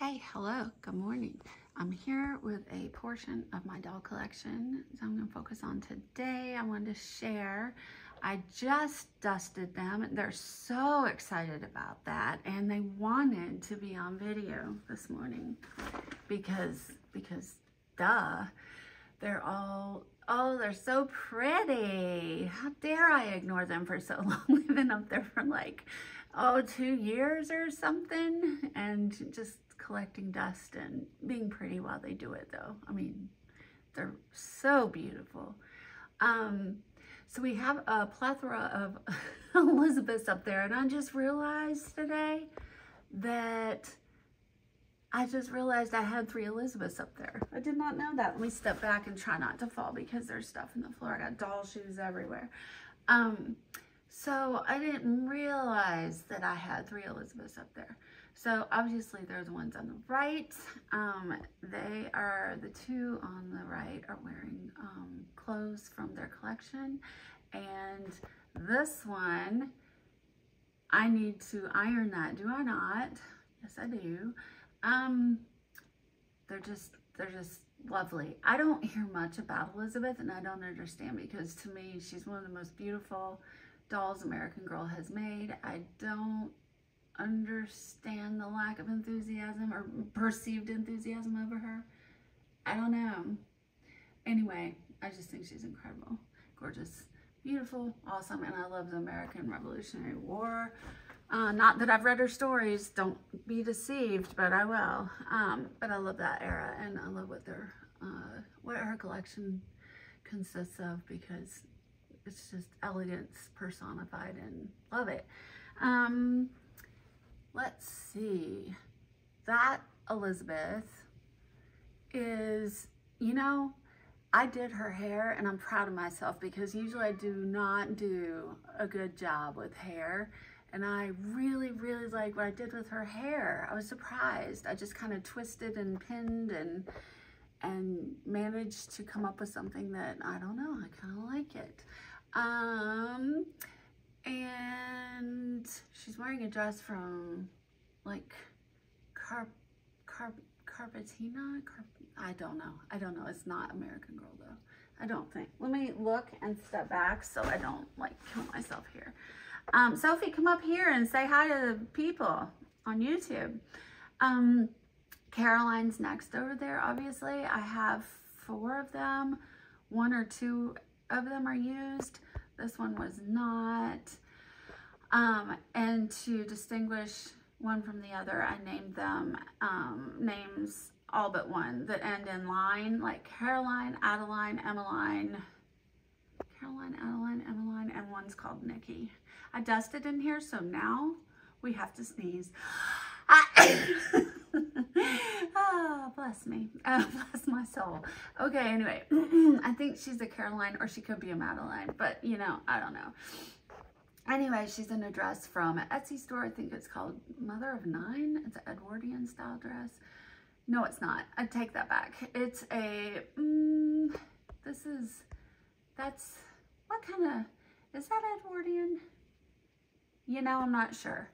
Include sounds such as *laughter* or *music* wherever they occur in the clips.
Hey, hello, good morning. I'm here with a portion of my doll collection. So I'm gonna focus on today. I wanted to share. I just dusted them. They're so excited about that. And they wanted to be on video this morning because, because duh, they're all, oh, they're so pretty. How dare I ignore them for so *laughs* long? They've been up there for like, oh, two years or something. And just collecting dust and being pretty while they do it though. I mean, they're so beautiful. Um, so we have a plethora of *laughs* Elizabeths up there and I just realized today that I just realized I had three Elizabeths up there. I did not know that. Let me step back and try not to fall because there's stuff in the floor. I got doll shoes everywhere. Um, so I didn't realize that I had three Elizabeths up there. So obviously they're the ones on the right. Um, they are, the two on the right are wearing um, clothes from their collection. And this one, I need to iron that, do I not? Yes, I do. Um, they're just, they're just lovely. I don't hear much about Elizabeth and I don't understand because to me, she's one of the most beautiful dolls American Girl has made. I don't understand the lack of enthusiasm or perceived enthusiasm over her. I don't know. Anyway, I just think she's incredible, gorgeous, beautiful, awesome, and I love the American Revolutionary War. Uh, not that I've read her stories, don't be deceived, but I will. Um, but I love that era, and I love what their uh, what her collection consists of because it's just elegance personified, and love it. Um, let's see, that Elizabeth is, you know, I did her hair and I'm proud of myself because usually I do not do a good job with hair. And I really, really like what I did with her hair. I was surprised. I just kind of twisted and pinned and and managed to come up with something that, I don't know, I kind of like it. Um, and she's wearing a dress from like Carp, Carp, Carpatina? Carp, I don't know. I don't know. It's not American Girl though. I don't think. Let me look and step back so I don't like kill myself here. Um, Sophie, come up here and say hi to the people on YouTube. Um, Caroline's next over there, obviously. I have four of them. One or two of them are used. This one was not. Um, and to distinguish one from the other, I named them um, names all but one that end in line, like Caroline, Adeline, Emmeline, Caroline, Adeline, Emmeline, and one's called Nikki. I dusted in here, so now we have to sneeze. Oh, *coughs* bless me. Oh, *laughs* bless my soul. Okay, anyway, *clears throat* I think she's a Caroline or she could be a Madeline, but you know, I don't know. Anyway, she's in a dress from an Etsy store. I think it's called Mother of Nine. It's an Edwardian style dress. No, it's not. I take that back. It's a, mm, this is, that's, what kind of, is that Edwardian? You know, I'm not sure.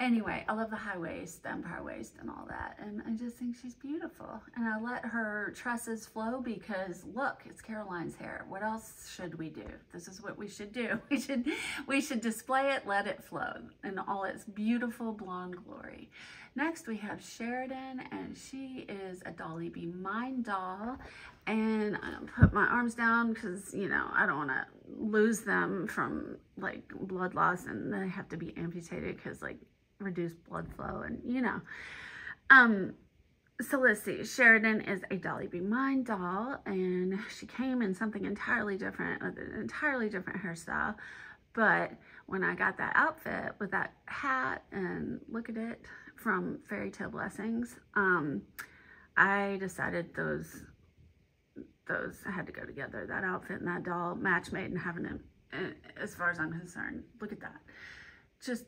Anyway, I love the high waist, the empire waist and all that. And I just think she's beautiful. And I let her tresses flow because look, it's Caroline's hair. What else should we do? This is what we should do. *laughs* We should, we should display it, let it flow in all its beautiful blonde glory. Next we have Sheridan and she is a Dolly Be Mine doll. And I put my arms down because, you know, I don't want to lose them from like blood loss and they have to be amputated because like reduce blood flow and, you know. Um, so let's see, Sheridan is a Dolly Be Mine doll and she came in something entirely different with an entirely different hairstyle. But when I got that outfit with that hat and look at it from Fairy Tale Blessings, um, I decided those those had to go together. That outfit and that doll match made and having it, as far as I'm concerned. Look at that. Just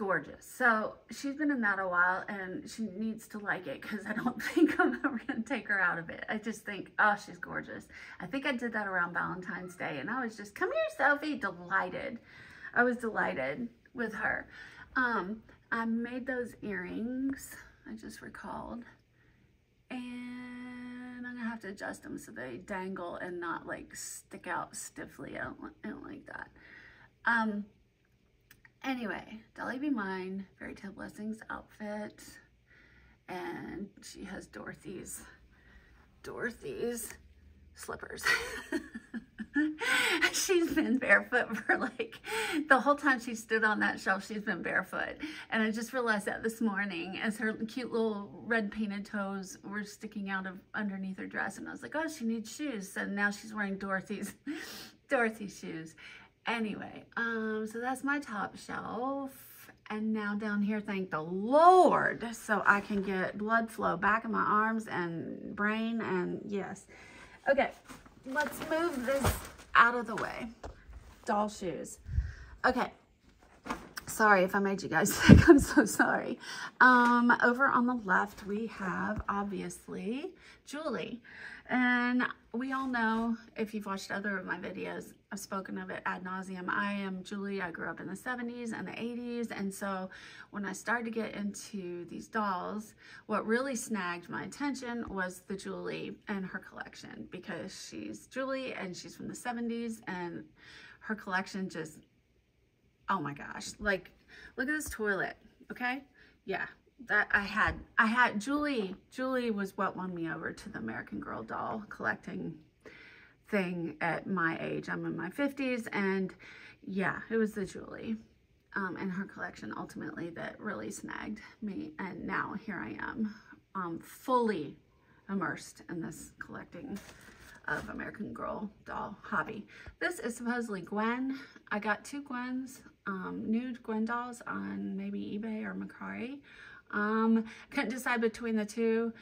gorgeous. So she's been in that a while and she needs to like it because I don't *laughs* think I'm ever going to take her out of it. I just think, oh, she's gorgeous. I think I did that around Valentine's Day and I was just, come here, Sophie, delighted. I was delighted with her. Um, I made those earrings. I just recalled. And I'm gonna have to adjust them so they dangle and not like stick out stiffly. I don't, I don't like that. Um, anyway, Dolly Be Mine, Fairy Tale Blessings outfit. And she has Dorothy's, Dorothy's slippers. *laughs* she's been barefoot for like the whole time she stood on that shelf she's been barefoot and i just realized that this morning as her cute little red painted toes were sticking out of underneath her dress and i was like oh she needs shoes so now she's wearing dorothy's *laughs* dorothy's shoes anyway um so that's my top shelf and now down here thank the lord so i can get blood flow back in my arms and brain and yes okay let's move this out of the way. Doll shoes. Okay. Sorry if I made you guys *laughs* sick. I'm so sorry. Um, over on the left, we have, obviously, Julie. And we all know, if you've watched other of my videos, I've spoken of it ad nauseum. I am Julie. I grew up in the 70s and the 80s. And so when I started to get into these dolls, what really snagged my attention was the Julie and her collection because she's Julie and she's from the 70s and her collection just, oh my gosh. Like, look at this toilet, okay? Yeah, that I had, I had, Julie, Julie was what won me over to the American Girl doll collecting thing at my age. I'm in my 50s and yeah, it was the Julie um, and her collection ultimately that really snagged me. And now here I am um, fully immersed in this collecting of American Girl doll hobby. This is supposedly Gwen. I got two Gwens, um, nude Gwen dolls on maybe eBay or Mercari. Um, couldn't decide between the two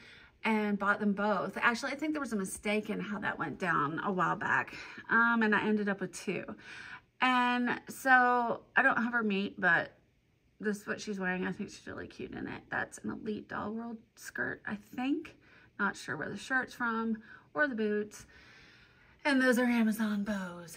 and bought them both. Actually, I think there was a mistake in how that went down a while back. Um, and I ended up with two. And so I don't have her meat, but this is what she's wearing. I think she's really cute in it. That's an Elite Doll World skirt, I think. Not sure where the shirt's from or the boots. And those are Amazon bows.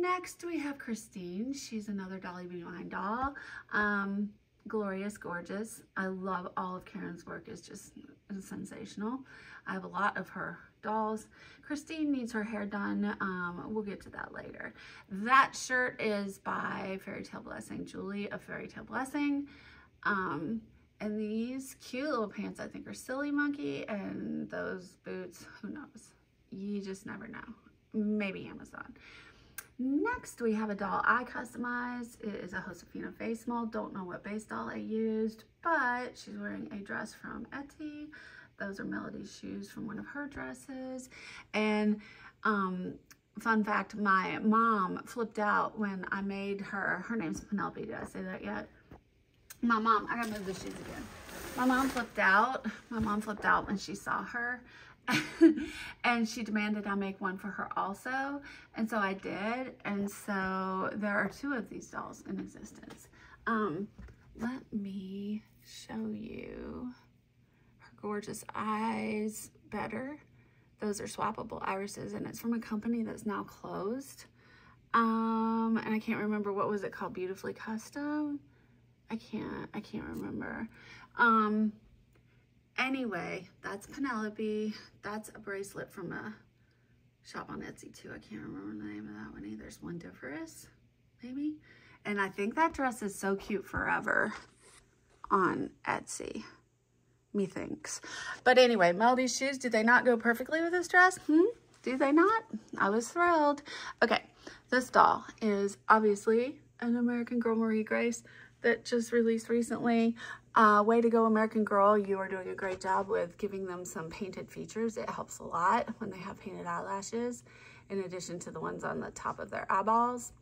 Next, we have Christine. She's another Dolly Be Mine doll. Um, glorious, gorgeous. I love all of Karen's work. It's just sensational. I have a lot of her dolls. Christine needs her hair done. Um, we'll get to that later. That shirt is by Fairy Tale Blessing. Julie of Fairy Tale Blessing. Um, and these cute little pants I think are Silly Monkey. And those boots, who knows? You just never know. Maybe Amazon. Next, we have a doll I customized. It is a Josefina face mold. Don't know what base doll I used, but she's wearing a dress from Etsy. Those are Melody's shoes from one of her dresses. And um, fun fact, my mom flipped out when I made her, her name's Penelope, did I say that yet? My mom, I gotta move the shoes again. My mom flipped out. My mom flipped out when she saw her *laughs* and she demanded I make one for her also. And so I did. And so there are two of these dolls in existence. Um, let me show you her gorgeous eyes better. Those are swappable irises and it's from a company that's now closed. Um, and I can't remember what was it called, Beautifully Custom. I can't, I can't remember. Um, Anyway, that's Penelope. That's a bracelet from a shop on Etsy too. I can't remember the name of that one either. There's one Wondiferous, maybe. And I think that dress is so cute forever on Etsy. Methinks. But anyway, Melody's shoes, did they not go perfectly with this dress? Hmm? Do they not? I was thrilled. Okay, this doll is obviously an American Girl Marie Grace that just released recently. Uh, way to go, American Girl. You are doing a great job with giving them some painted features. It helps a lot when they have painted eyelashes, in addition to the ones on the top of their eyeballs.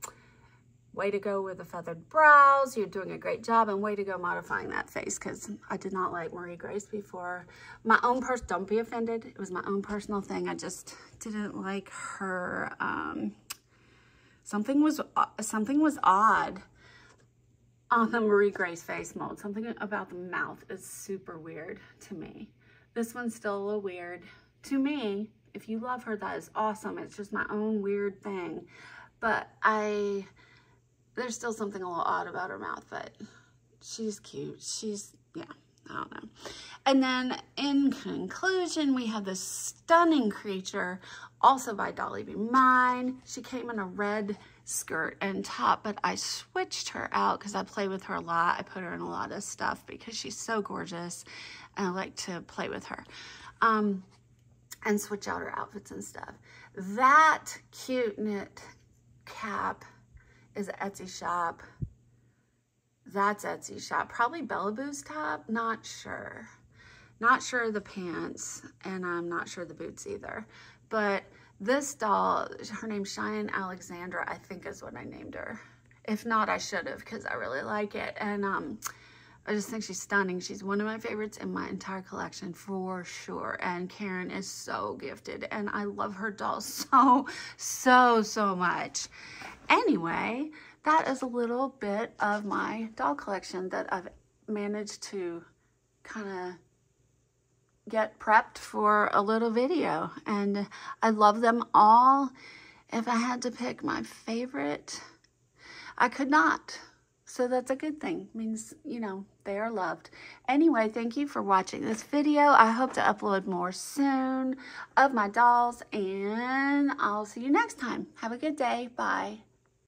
Way to go with the feathered brows. You're doing a great job. And way to go modifying that face because I did not like Marie Grace before. My own person, don't be offended. It was my own personal thing. I just didn't like her. Um, something was uh, something was odd on the Marie Grace face mold. Something about the mouth is super weird to me. This one's still a little weird. To me, if you love her, that is awesome. It's just my own weird thing. But I, there's still something a little odd about her mouth, but she's cute. She's, yeah, I don't know. And then in conclusion, we have this stunning creature, also by Dolly Be Mine. She came in a red skirt and top, but I switched her out because I play with her a lot. I put her in a lot of stuff because she's so gorgeous and I like to play with her. Um, and switch out her outfits and stuff. That cute knit cap is Etsy shop. That's Etsy shop. Probably Bella Boo's top. Not sure. Not sure the pants, and I'm not sure the boots either. But this doll, her name's Cheyenne Alexandra, I think is what I named her. If not, I should have because I really like it. And um, I just think she's stunning. She's one of my favorites in my entire collection for sure. And Karen is so gifted and I love her doll *laughs* so, so, so much. Anyway, that is a little bit of my doll collection that I've managed to kind of get prepped for a little video. And I love them all. If I had to pick my favorite, I could not. So that's a good thing. It means, you know, they are loved. Anyway, thank you for watching this video. I hope to upload more soon of my dolls. And I'll see you next time. Have a good day. Bye.